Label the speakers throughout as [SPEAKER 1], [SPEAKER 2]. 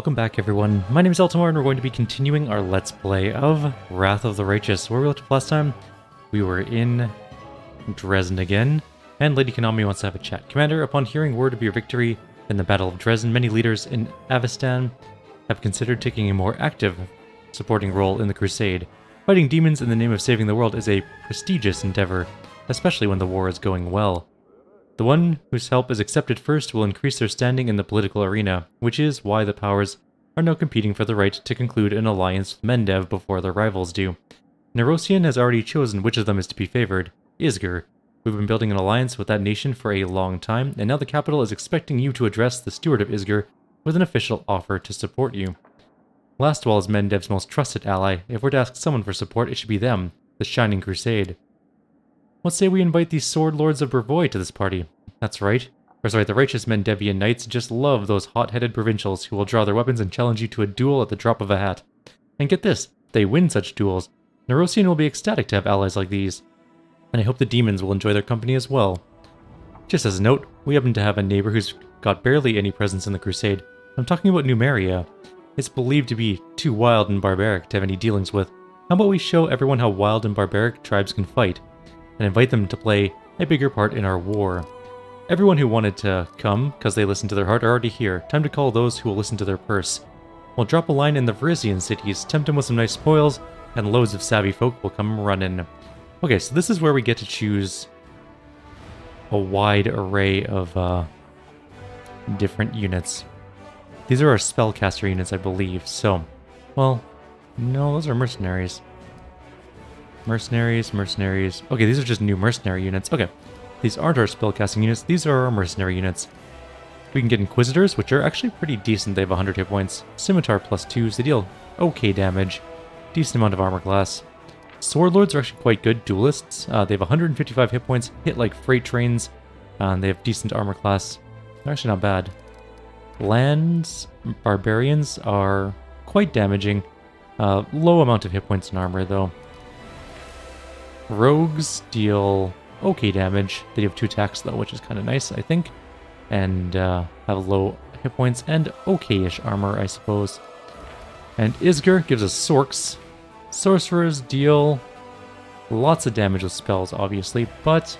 [SPEAKER 1] welcome back everyone. My name is Eltimar and we're going to be continuing our Let's Play of Wrath of the Righteous. Where we left last time, we were in Drezen again, and Lady Konami wants to have a chat. Commander, upon hearing word of your victory in the Battle of Drezen, many leaders in Avistan have considered taking a more active supporting role in the crusade. Fighting demons in the name of saving the world is a prestigious endeavor, especially when the war is going well. The one whose help is accepted first will increase their standing in the political arena, which is why the powers are now competing for the right to conclude an alliance with Mendev before their rivals do. Nerosyan has already chosen which of them is to be favored, Isger. We've been building an alliance with that nation for a long time, and now the capital is expecting you to address the steward of Isger with an official offer to support you. Lastwall is Mendev's most trusted ally. If we're to ask someone for support, it should be them, the Shining Crusade. What say we invite these Sword Lords of Brevoy to this party? That's right. Or sorry, the righteous Mendevian knights just love those hot-headed provincials who will draw their weapons and challenge you to a duel at the drop of a hat. And get this, they win such duels, Nerosyan will be ecstatic to have allies like these. And I hope the demons will enjoy their company as well. Just as a note, we happen to have a neighbor who's got barely any presence in the crusade. I'm talking about Numeria. It's believed to be too wild and barbaric to have any dealings with. How about we show everyone how wild and barbaric tribes can fight? and invite them to play a bigger part in our war. Everyone who wanted to come, because they listened to their heart, are already here. Time to call those who will listen to their purse. We'll drop a line in the Varisian cities, tempt them with some nice spoils, and loads of savvy folk will come running. Okay, so this is where we get to choose a wide array of uh, different units. These are our spellcaster units, I believe. So, well, no, those are mercenaries. Mercenaries, mercenaries. Okay, these are just new mercenary units. Okay, these aren't our spellcasting units. These are our mercenary units. We can get Inquisitors, which are actually pretty decent. They have 100 hit points. Scimitar plus 2s. They deal okay damage. Decent amount of armor class. Sword Lords are actually quite good duelists. Uh, they have 155 hit points, hit like freight trains, and they have decent armor class. They're actually not bad. Lands, Barbarians are quite damaging. Uh, low amount of hit points and armor, though. Rogues deal okay damage. They have two attacks though, which is kind of nice, I think. And uh, have low hit points and okay-ish armor, I suppose. And Isger gives us Sorks. Sorcerers deal lots of damage with spells, obviously, but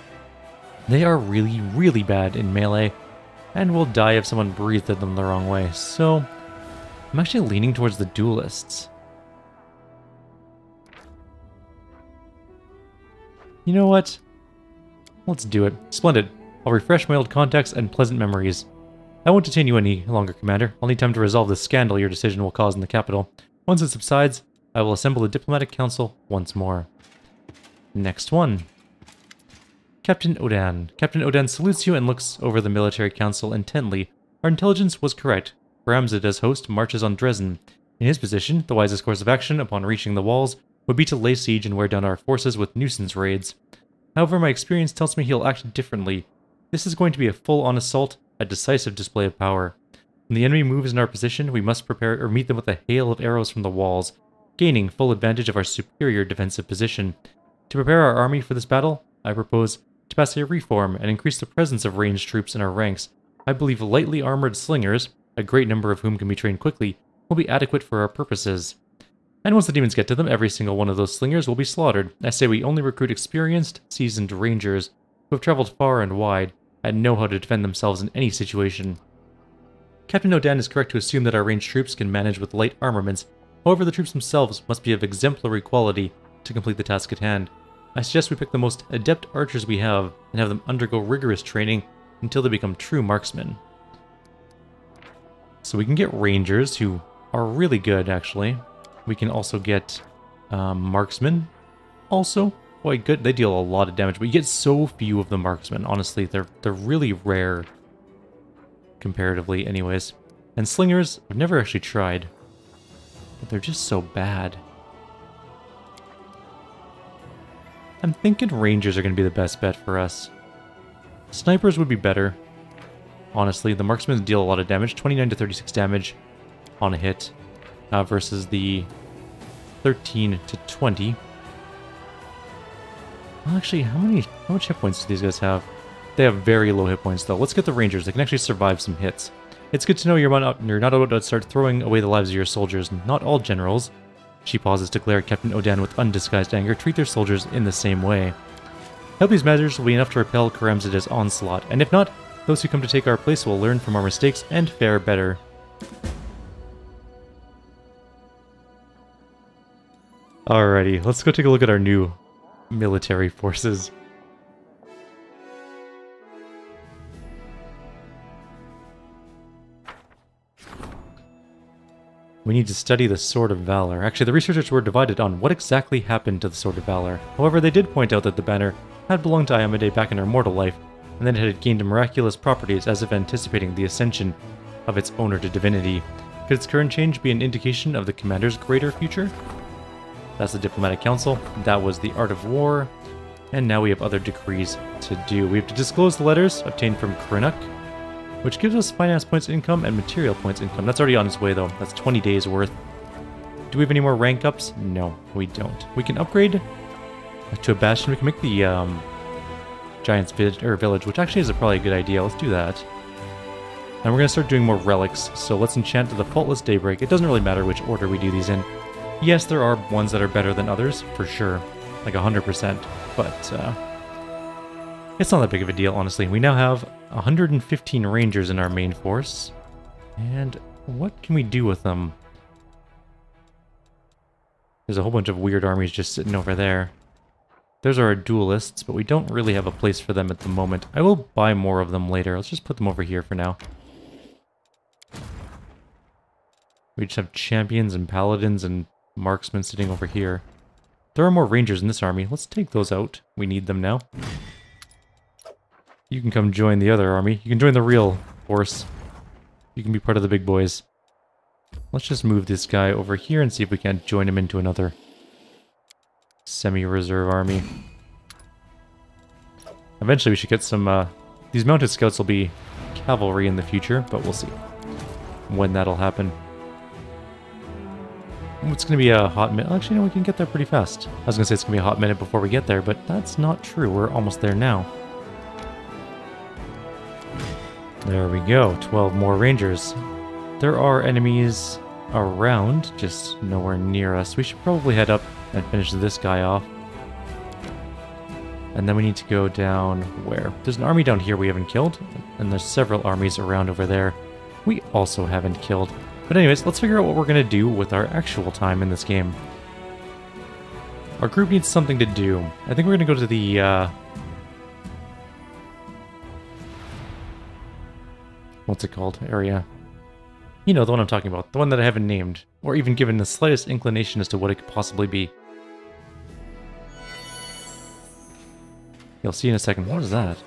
[SPEAKER 1] they are really, really bad in melee and will die if someone breathed at them the wrong way. So I'm actually leaning towards the duelists. You know what? Let's do it. Splendid. I'll refresh my old contacts and pleasant memories. I won't detain you any longer, Commander. I'll need time to resolve the scandal your decision will cause in the capital. Once it subsides, I will assemble the diplomatic council once more. Next one. Captain Odan. Captain Odan salutes you and looks over the military council intently. Our intelligence was correct. Bramzid as host marches on Drezen. In his position, the wisest course of action upon reaching the walls would be to lay siege and wear down our forces with nuisance raids. However, my experience tells me he'll act differently. This is going to be a full-on assault, a decisive display of power. When the enemy moves in our position, we must prepare or meet them with a hail of arrows from the walls, gaining full advantage of our superior defensive position. To prepare our army for this battle, I propose to pass a reform and increase the presence of ranged troops in our ranks. I believe lightly armored slingers, a great number of whom can be trained quickly, will be adequate for our purposes. And once the demons get to them, every single one of those slingers will be slaughtered. I say we only recruit experienced, seasoned rangers who have traveled far and wide and know how to defend themselves in any situation. Captain Odan is correct to assume that our ranged troops can manage with light armaments. However, the troops themselves must be of exemplary quality to complete the task at hand. I suggest we pick the most adept archers we have and have them undergo rigorous training until they become true marksmen. So we can get rangers who are really good, actually. We can also get um, marksmen. Also, quite good. They deal a lot of damage, but you get so few of the marksmen. Honestly, they're they're really rare comparatively, anyways. And slingers, I've never actually tried, but they're just so bad. I'm thinking rangers are going to be the best bet for us. Snipers would be better. Honestly, the marksmen deal a lot of damage, 29 to 36 damage on a hit uh, versus the 13 to 20. Well, actually, how many, how much hit points do these guys have? They have very low hit points, though. Let's get the Rangers. They can actually survive some hits. It's good to know you're not, you're not about to start throwing away the lives of your soldiers. Not all generals. She pauses to glare at Captain Odan with undisguised anger. Treat their soldiers in the same way. Hope these measures will be enough to repel Karamzada's onslaught, and if not, those who come to take our place will learn from our mistakes and fare better. Alrighty, let's go take a look at our new military forces. We need to study the Sword of Valor. Actually, the researchers were divided on what exactly happened to the Sword of Valor. However, they did point out that the banner had belonged to Iomedae back in her mortal life, and then it had gained miraculous properties as if anticipating the ascension of its owner to divinity. Could its current change be an indication of the commander's greater future? That's the Diplomatic Council. That was the Art of War. And now we have other decrees to do. We have to disclose the letters obtained from Krenuk, which gives us finance points income and material points income. That's already on its way, though. That's 20 days worth. Do we have any more rank ups? No, we don't. We can upgrade to a bastion. We can make the um, Giant's village, or village, which actually is a probably a good idea. Let's do that. And we're going to start doing more relics. So let's enchant the Faultless Daybreak. It doesn't really matter which order we do these in. Yes, there are ones that are better than others, for sure. Like 100%. But uh, it's not that big of a deal, honestly. We now have 115 rangers in our main force. And what can we do with them? There's a whole bunch of weird armies just sitting over there. Those are our duelists, but we don't really have a place for them at the moment. I will buy more of them later. Let's just put them over here for now. We just have champions and paladins and marksmen sitting over here. There are more rangers in this army. Let's take those out. We need them now. You can come join the other army. You can join the real force. You can be part of the big boys. Let's just move this guy over here and see if we can't join him into another semi-reserve army. Eventually we should get some, uh, these mounted scouts will be cavalry in the future, but we'll see when that'll happen. It's going to be a hot minute. Actually, no, we can get there pretty fast. I was going to say it's going to be a hot minute before we get there, but that's not true. We're almost there now. There we go. 12 more rangers. There are enemies around, just nowhere near us. We should probably head up and finish this guy off. And then we need to go down where? There's an army down here we haven't killed, and there's several armies around over there we also haven't killed. But anyways, let's figure out what we're going to do with our actual time in this game. Our group needs something to do. I think we're going to go to the, uh... What's it called? Area. You know, the one I'm talking about. The one that I haven't named, or even given the slightest inclination as to what it could possibly be. You'll see in a second. What is that?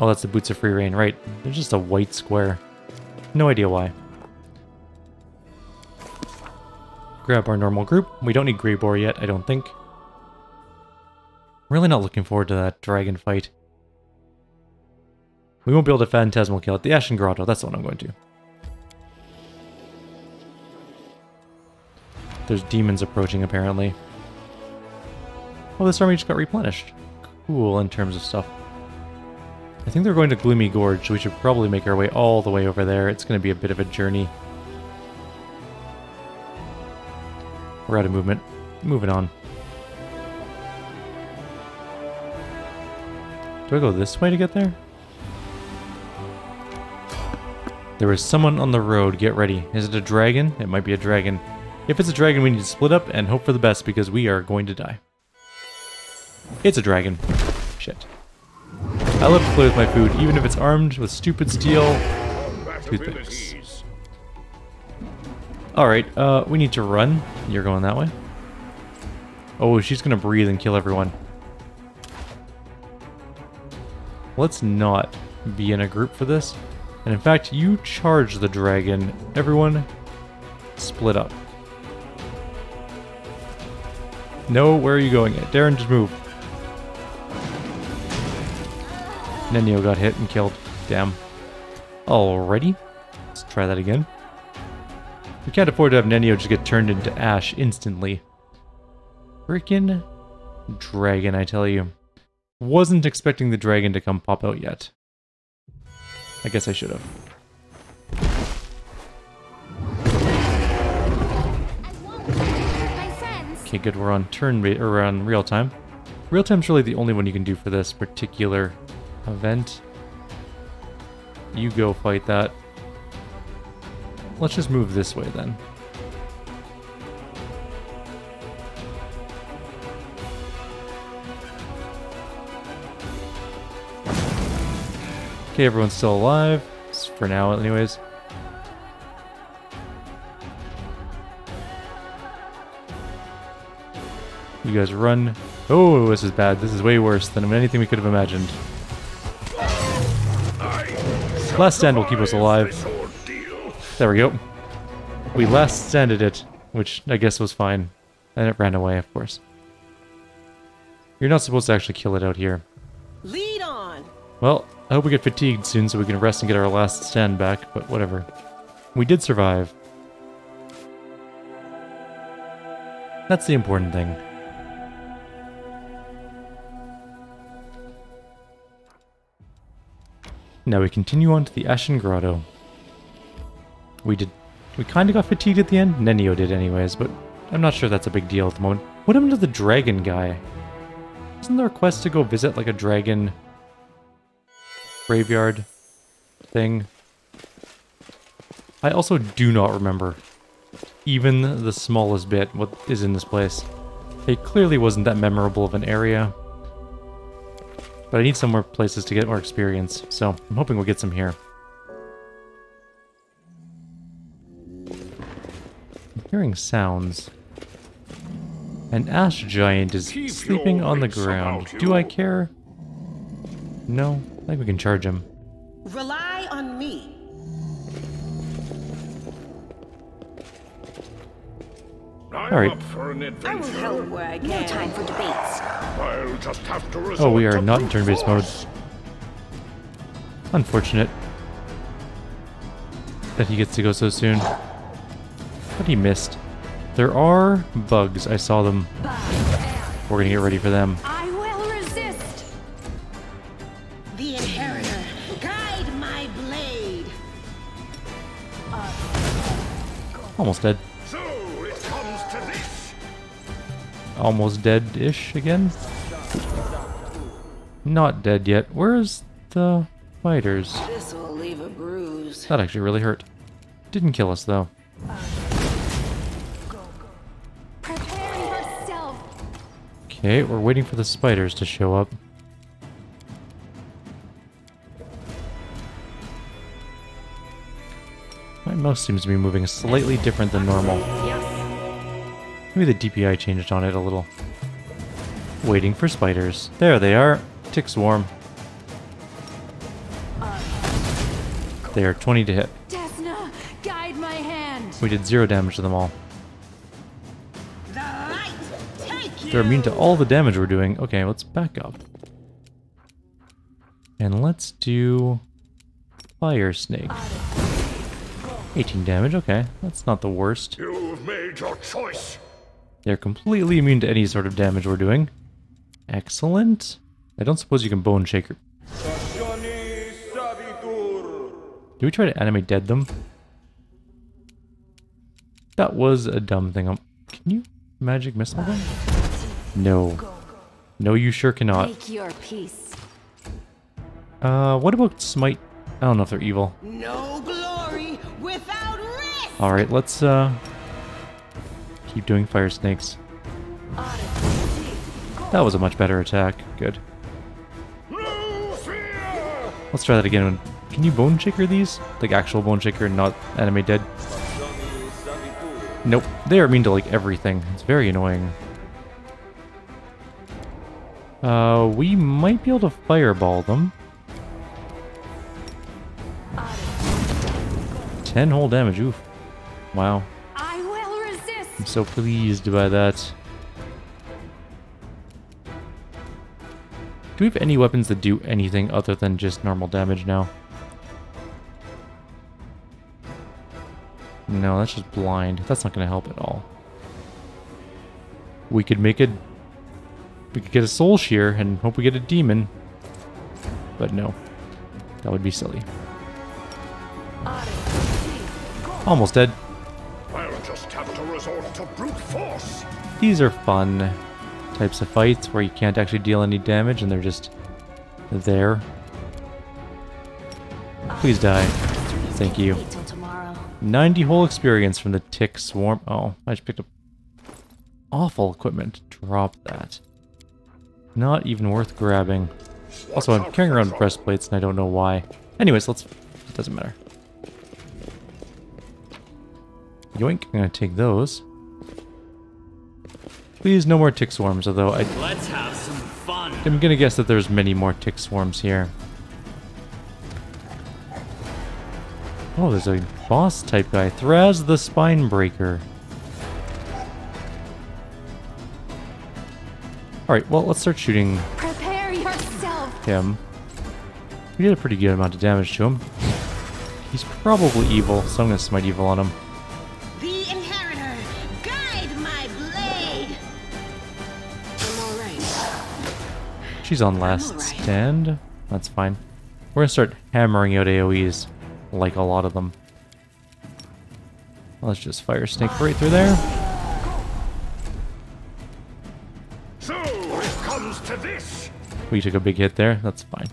[SPEAKER 1] Oh, that's the Boots of Free Reign, right. There's just a white square. No idea why. Grab our normal group. We don't need Greybor yet, I don't think. Really not looking forward to that dragon fight. We won't be able to Phantasmal kill it. The Ashen Grotto, that's the one I'm going to. There's demons approaching, apparently. Oh, this army just got replenished cool in terms of stuff. I think they're going to Gloomy Gorge, so we should probably make our way all the way over there. It's going to be a bit of a journey. We're out of movement. Moving on. Do I go this way to get there? There is someone on the road. Get ready. Is it a dragon? It might be a dragon. If it's a dragon, we need to split up and hope for the best because we are going to die. It's a dragon. Shit. I love to play with my food, even if it's armed with stupid steel toothpicks. Alright, uh, we need to run. You're going that way. Oh, she's gonna breathe and kill everyone. Let's not be in a group for this. And in fact, you charge the dragon. Everyone, split up. No, where are you going? Daeran, just move. Nenio got hit and killed. Damn. Alrighty. Let's try that again. We can't afford to have Nenio just get turned into ash instantly. Freaking dragon, I tell you. Wasn't expecting the dragon to come pop out yet. I guess I should have. Okay, good. We're on turn or on real time. Real time's really the only one you can do for this particular event. You go fight that. Let's just move this way then. Okay, everyone's still alive. For now, anyways. You guys run. Oh, this is bad. This is way worse than anything we could have imagined. Last stand will keep us alive. There we go. We last standed it, which I guess was fine. And it ran away, of course. You're not supposed to actually kill it out here.
[SPEAKER 2] Lead on.
[SPEAKER 1] Well, I hope we get fatigued soon so we can rest and get our last stand back, but whatever. We did survive. That's the important thing. Now we continue on to the Ashen Grotto. We did... We kind of got fatigued at the end. Nenio did anyways, but I'm not sure that's a big deal at the moment. What happened to the dragon guy? Isn't there a quest to go visit like a dragon graveyard thing? I also do not remember even the smallest bit what is in this place. It clearly wasn't that memorable of an area. But I need some more places to get more experience, so I'm hoping we'll get some here. Hearing sounds. An ash giant is
[SPEAKER 3] Keep
[SPEAKER 1] sleeping on the ground. Do I care? No, I think we can charge him.
[SPEAKER 2] Rely on me.
[SPEAKER 3] I'm
[SPEAKER 1] All right.
[SPEAKER 3] up for an
[SPEAKER 2] I will help where I can.
[SPEAKER 4] No time for debates.
[SPEAKER 3] I'll just have to resort
[SPEAKER 1] Oh, we are
[SPEAKER 3] to
[SPEAKER 1] not in turn-based mode. Unfortunate. That he gets to go so soon. But he missed. There are bugs. I saw them. We're gonna get ready for them.
[SPEAKER 4] I will resist.
[SPEAKER 2] The inheritor. Guide my blade.
[SPEAKER 1] Uh, Almost dead.
[SPEAKER 3] So it comes to this.
[SPEAKER 1] Almost dead-ish again. Not dead yet. Where's the fighters?
[SPEAKER 2] This will leave a bruise.
[SPEAKER 1] That actually really hurt. Didn't kill us though.
[SPEAKER 4] Prepare
[SPEAKER 1] Okay, we're waiting for the spiders to show up. My mouse seems to be moving slightly different than normal. Maybe the DPI changed on it a little. Waiting for spiders. There they are. Tick swarm. They are 20 to hit.
[SPEAKER 4] Desna, guide my hand.
[SPEAKER 1] We did zero damage to them all. They're immune to all the damage we're doing. Okay, let's back up. And let's do Fire Snake. 18 damage, okay. That's not the worst.
[SPEAKER 3] You've made your choice.
[SPEAKER 1] They're completely immune to any sort of damage we're doing. Excellent. I don't suppose you can Bone Shaker. Do we try to animate dead them? That was a dumb thing. Um, can you magic missile them? No. No, you sure cannot.
[SPEAKER 4] Make your peace.
[SPEAKER 1] Uh, what about Smite? I don't know if they're evil.
[SPEAKER 2] No glory without risk.
[SPEAKER 1] Alright, let's, uh... Keep doing Fire Snakes. That was a much better attack. Good. Let's try that again. Can you Bone Shaker these? Like actual Bone Shaker, not anime dead? Nope. They are mean to like everything. It's very annoying. Uh, we might be able to Fireball them. 10 whole damage, oof. Wow.
[SPEAKER 4] I will resist.
[SPEAKER 1] I'm so pleased by that. Do we have any weapons that do anything other than just normal damage now? No, that's just blind. That's not going to help at all. We could make a... We could get a soul shear and hope we get a demon. But no. That would be silly. Almost dead.
[SPEAKER 3] I'll just have to resort to brute force.
[SPEAKER 1] These are fun types of fights where you can't actually deal any damage and they're just there. Please die. Thank you.
[SPEAKER 4] Wait till tomorrow.
[SPEAKER 1] 90 whole experience from the tick swarm. Oh, I just picked up awful equipment. Drop that. Not even worth grabbing. Also, I'm carrying around breastplates and I don't know why. Anyways, let's... It doesn't matter. Yoink, I'm gonna take those. Please, no more tick swarms, although I,
[SPEAKER 5] Let's have some fun.
[SPEAKER 1] I'm gonna guess that there's many more tick swarms here. Oh, there's a boss type guy. Thraz the Spine Alright, well, let's start shooting
[SPEAKER 4] Prepare yourself.
[SPEAKER 1] him. We did a pretty good amount of damage to him. He's probably evil, so I'm gonna smite evil on him.
[SPEAKER 2] The inheritor, guide my blade. I'm alright.
[SPEAKER 1] She's on last stand. That's fine. We're gonna start hammering out AoEs, like a lot of them. Let's just fire snake right through there. We took a big hit there. That's fine.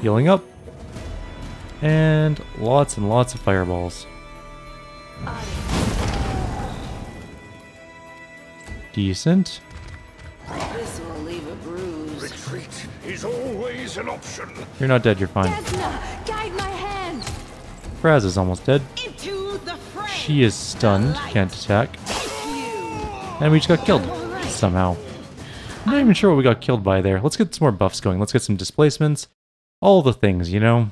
[SPEAKER 1] Healing up. And lots and lots of fireballs. Decent.
[SPEAKER 2] This will leave a bruise.
[SPEAKER 3] Retreat is always an option.
[SPEAKER 1] You're not dead, you're fine.
[SPEAKER 4] Desna, guide my hand.
[SPEAKER 1] Thraz is almost dead.
[SPEAKER 2] Into the fray.
[SPEAKER 1] She is stunned, can't attack. And we just got killed. Somehow. I'm not even sure what we got killed by there. Let's get some more buffs going. Let's get some displacements. All the things, you know?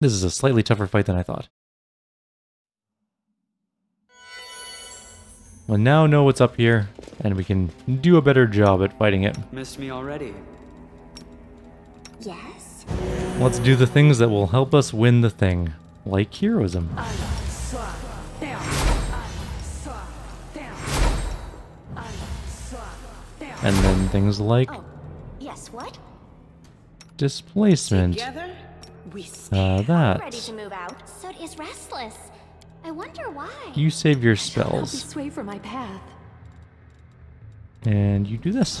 [SPEAKER 1] This is a slightly tougher fight than I thought. We'll now know what's up here, and we can do a better job at fighting it.
[SPEAKER 5] Missed me already.
[SPEAKER 4] Yes.
[SPEAKER 1] Let's do the things that will help us win the thing, like heroism. And then things like
[SPEAKER 6] Yes, what?
[SPEAKER 1] displacement.
[SPEAKER 2] Together, we stand.
[SPEAKER 1] Uh,
[SPEAKER 6] Ready
[SPEAKER 1] that.
[SPEAKER 6] to move out. So is restless. I wonder why.
[SPEAKER 1] You save your spells,
[SPEAKER 4] sway from my path.
[SPEAKER 1] and you do this.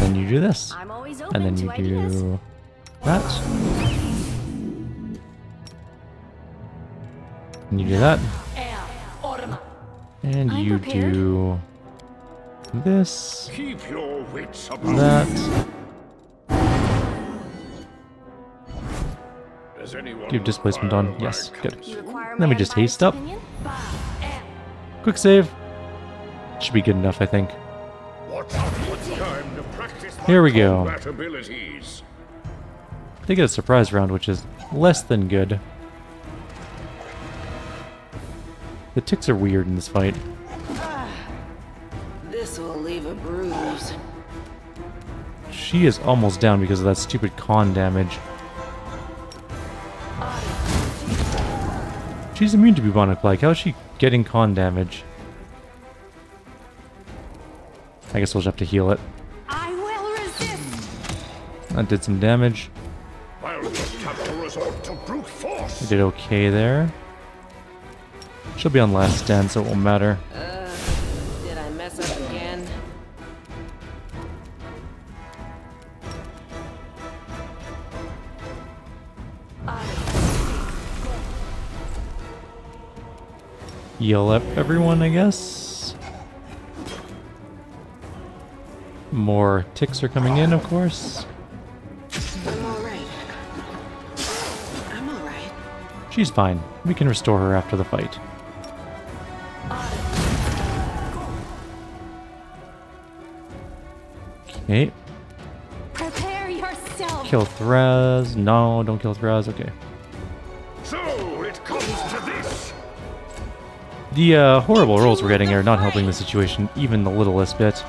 [SPEAKER 1] Then you do this.
[SPEAKER 6] I'm always
[SPEAKER 1] And
[SPEAKER 6] open
[SPEAKER 1] then
[SPEAKER 6] to
[SPEAKER 1] you
[SPEAKER 6] ideas.
[SPEAKER 1] do that. And you do that. And you do this,
[SPEAKER 3] Keep your wits about
[SPEAKER 1] that.
[SPEAKER 3] Does anyone
[SPEAKER 1] Do displacement on? Yes, good.
[SPEAKER 6] You require
[SPEAKER 1] Then we just haste up. Quick save. Should be good enough, I think.
[SPEAKER 3] Watch out, it's time to practice my
[SPEAKER 1] Here we go. They get a surprise round, which is less than good. The ticks are weird in this fight. She is almost down because of that stupid con damage. She's immune to bubonic plague. How is she getting con damage? I guess we'll just have to heal it.
[SPEAKER 4] I will resist.
[SPEAKER 1] That did some damage.
[SPEAKER 3] I'll just have to resort to brute
[SPEAKER 1] We
[SPEAKER 3] force.
[SPEAKER 1] did okay there. She'll be on last stand, so it won't matter.
[SPEAKER 2] Did
[SPEAKER 1] Heal at everyone, I guess. More ticks are coming in, of course.
[SPEAKER 2] I'm alright. I'm alright.
[SPEAKER 1] She's fine. We can restore her after the fight. Okay,
[SPEAKER 4] Prepare yourself.
[SPEAKER 1] kill Thraz. No, don't kill Thraz. Okay. The uh, horrible rolls we're getting are not helping the situation even the littlest bit.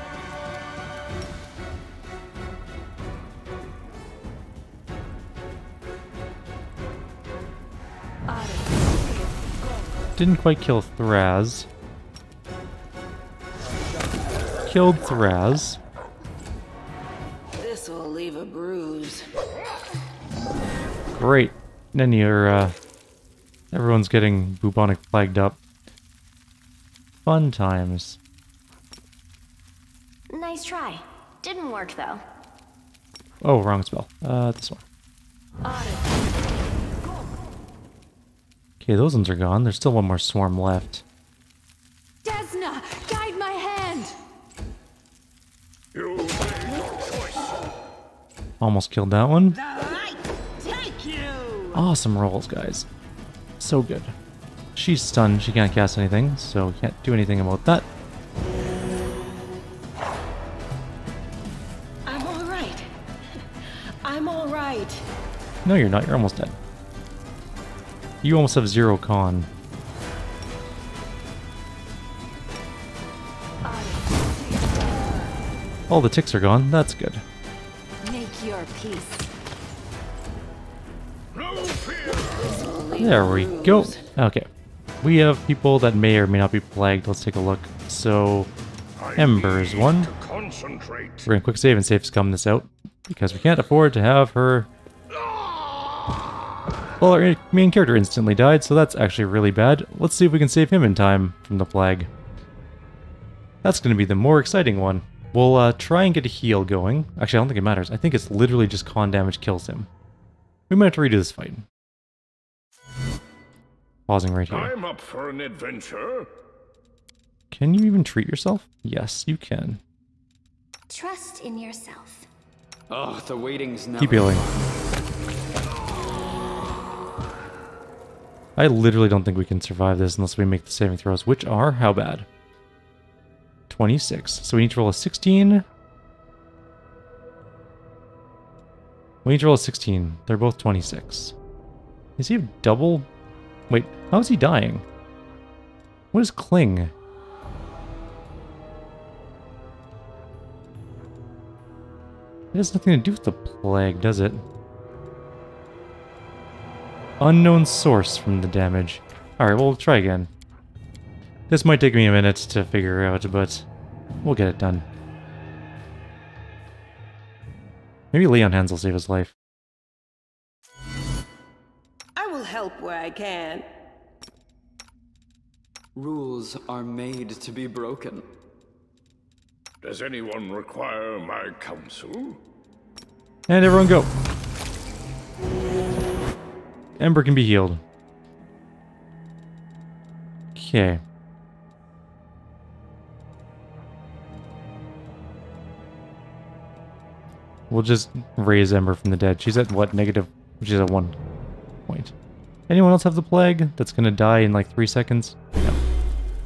[SPEAKER 1] Didn't quite kill Thraz. Killed Thraz.
[SPEAKER 2] This will leave a bruise.
[SPEAKER 1] Great. Then you're, uh, everyone's getting bubonic flagged up. Fun times.
[SPEAKER 6] Nice try. Didn't work though.
[SPEAKER 1] Oh, wrong spell. Uh, this one. Okay, those ones are gone. There's still one more swarm left.
[SPEAKER 4] Desna, guide my hand.
[SPEAKER 3] You made your choice.
[SPEAKER 1] Almost killed that one.
[SPEAKER 2] The light take you!
[SPEAKER 1] Awesome rolls, guys. So good. She's stunned. She can't cast anything, so we can't do anything about that.
[SPEAKER 2] I'm alright. I'm alright.
[SPEAKER 1] No, you're not. You're almost dead. You almost have zero con. All the ticks are gone. That's good.
[SPEAKER 4] Make your peace.
[SPEAKER 3] No fear.
[SPEAKER 1] There we go. Okay. We have people that may or may not be plagued. Let's take a look. So,
[SPEAKER 3] I
[SPEAKER 1] Ember's one. We're gonna quick save and safe scum this out because we can't afford to have her. Well, our main character instantly died, so that's actually really bad. Let's see if we can save him in time from the plague. That's gonna be the more exciting one. We'll uh, try and get a heal going. Actually, I don't think it matters. I think it's literally just con damage kills him. We might have to redo this fight. Pausing right here.
[SPEAKER 3] I'm up for an adventure.
[SPEAKER 1] Can you even treat yourself? Yes, you can.
[SPEAKER 6] Trust in yourself.
[SPEAKER 5] Oh, the waiting's never
[SPEAKER 1] Keep healing. I literally don't think we can survive this unless we make the saving throws, which are how bad? 26. So we need to roll a 16. We need to roll a 16. They're both 26. Is he double? Wait, how is he dying? What is Cling? It has nothing to do with the plague, does it? Unknown source from the damage. Alright, well, try again. This might take me a minute to figure out, but we'll get it done. Maybe Leon Hans will save his life.
[SPEAKER 2] Help where I can.
[SPEAKER 5] Rules are made to be broken.
[SPEAKER 3] Does anyone require my counsel?
[SPEAKER 1] And everyone go! Ember can be healed. Okay. We'll just raise Ember from the dead. She's at what? Negative. She's at one point. Anyone else have the plague that's gonna die in like three seconds? No.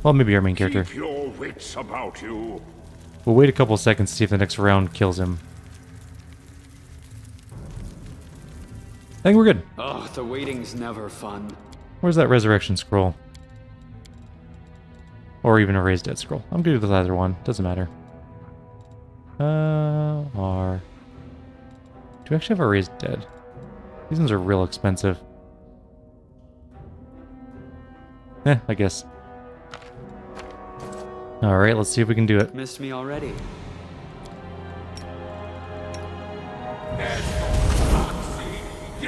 [SPEAKER 1] Well, maybe our main character.
[SPEAKER 3] Keep your wits about you.
[SPEAKER 1] We'll wait a couple seconds to see if the next round kills him. I think we're good.
[SPEAKER 5] Oh, the waiting's never fun.
[SPEAKER 1] Where's that resurrection scroll? Or even a raised dead scroll. I'm good with either one. Doesn't matter. Uh, R. Do we actually have a raised dead? These ones are real expensive. Eh, I guess. Alright, let's see if we can do it.
[SPEAKER 5] Missed me already.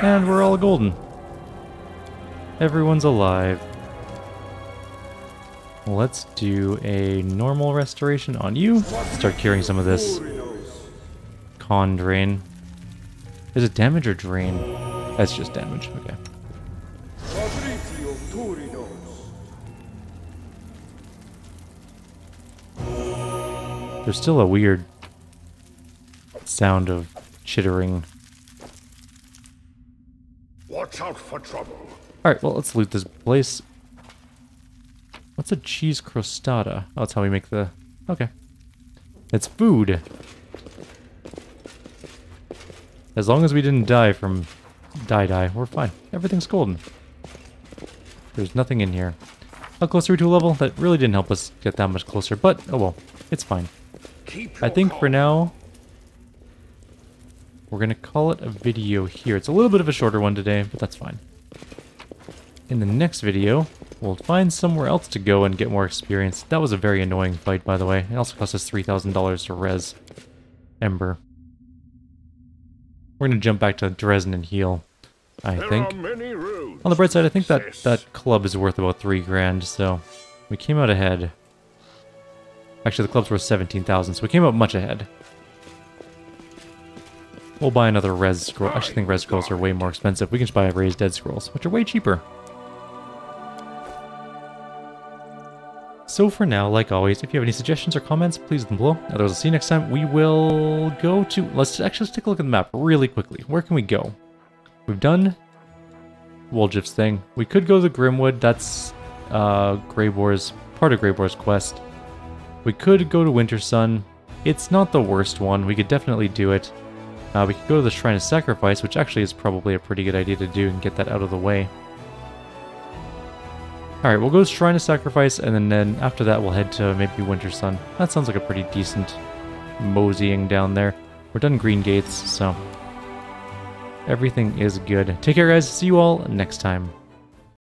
[SPEAKER 1] And we're all golden. Everyone's alive. Let's do a normal restoration on you. Start curing some of this con drain. Is it damage or drain? That's just damage. Okay. There's still a weird sound of chittering.
[SPEAKER 3] Watch out for trouble.
[SPEAKER 1] Alright, well, let's loot this place. What's a cheese crostata? Oh, that's how we make the... Okay. It's food. As long as we didn't die from die-die, we're fine. Everything's golden. There's nothing in here. How close are we to a level? That really didn't help us get that much closer, but oh well. It's fine. I think for now, we're going to call it a video here. It's a little bit of a shorter one today, but that's fine. In the next video, we'll find somewhere else to go and get more experience. That was a very annoying fight, by the way. It also cost us $3,000 to res Ember. We're going to jump back to Drezen and heal, I
[SPEAKER 3] There
[SPEAKER 1] think. On the bright side, I think that that club is worth about three grand, so we came out ahead. Actually, the club's worth 17,000, so we came up much ahead. We'll buy another res scroll. I actually think res scrolls are way more expensive. We can just buy raised dead scrolls, which are way cheaper. So for now, like always, if you have any suggestions or comments, please leave them below. Otherwise, I'll see you next time. We will go to... Let's actually let's take a look at the map really quickly. Where can we go? We've done Woljif's thing. We could go to Grimwood. That's uh, Greybor's, part of Greybor's quest. We could go to Wintersun. It's not the worst one. We could definitely do it. Uh, we could go to the Shrine of Sacrifice, which actually is probably a pretty good idea to do and get that out of the way. Alright, we'll go to Shrine of Sacrifice, and then, then after that we'll head to maybe Wintersun. That sounds like a pretty decent moseying down there. We're done Green Gates, so everything is good. Take care, guys. See you all next time.